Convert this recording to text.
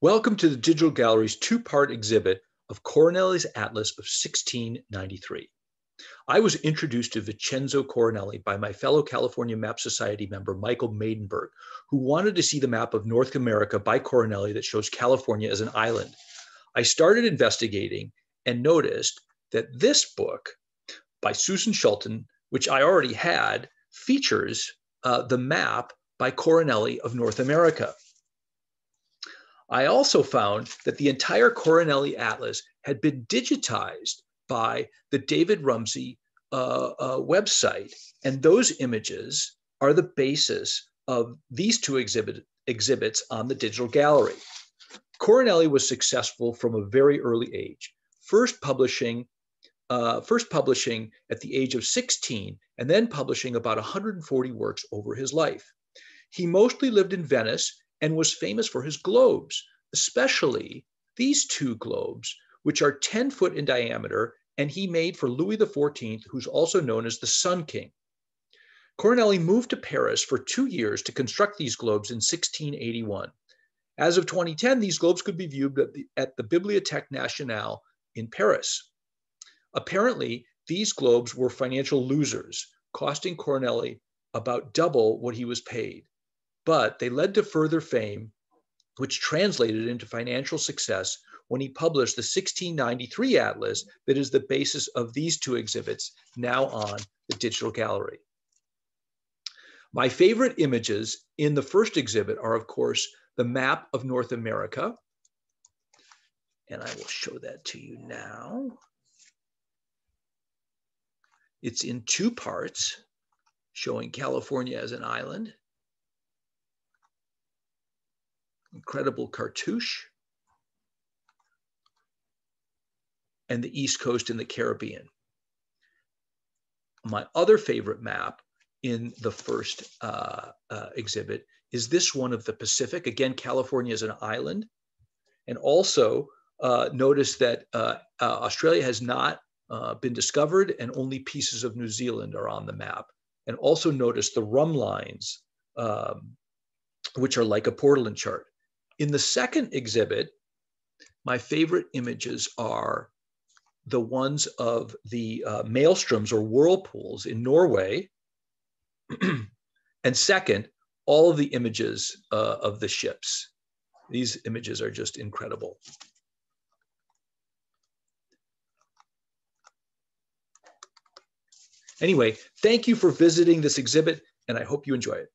Welcome to the Digital Gallery's two-part exhibit of Coronelli's Atlas of 1693. I was introduced to Vincenzo Coronelli by my fellow California Map Society member, Michael Maidenberg, who wanted to see the map of North America by Coronelli that shows California as an island. I started investigating and noticed that this book by Susan Schulten, which I already had, features uh, the map by Coronelli of North America. I also found that the entire Coronelli Atlas had been digitized by the David Rumsey uh, uh, website. And those images are the basis of these two exhibit, exhibits on the digital gallery. Coronelli was successful from a very early age, first publishing, uh, first publishing at the age of 16, and then publishing about 140 works over his life. He mostly lived in Venice and was famous for his globes, especially these two globes, which are 10 foot in diameter, and he made for Louis XIV, who's also known as the Sun King. Coronelli moved to Paris for two years to construct these globes in 1681. As of 2010, these globes could be viewed at the, at the Bibliothèque Nationale in Paris. Apparently, these globes were financial losers, costing Coronelli about double what he was paid but they led to further fame, which translated into financial success when he published the 1693 atlas that is the basis of these two exhibits now on the digital gallery. My favorite images in the first exhibit are, of course, the map of North America. And I will show that to you now. It's in two parts, showing California as an island incredible cartouche, and the East Coast and the Caribbean. My other favorite map in the first uh, uh, exhibit is this one of the Pacific. Again, California is an island. And also uh, notice that uh, uh, Australia has not uh, been discovered and only pieces of New Zealand are on the map. And also notice the rhumb lines, um, which are like a portolan chart. In the second exhibit, my favorite images are the ones of the uh, maelstroms or whirlpools in Norway. and second, all of the images uh, of the ships. These images are just incredible. Anyway, thank you for visiting this exhibit, and I hope you enjoy it.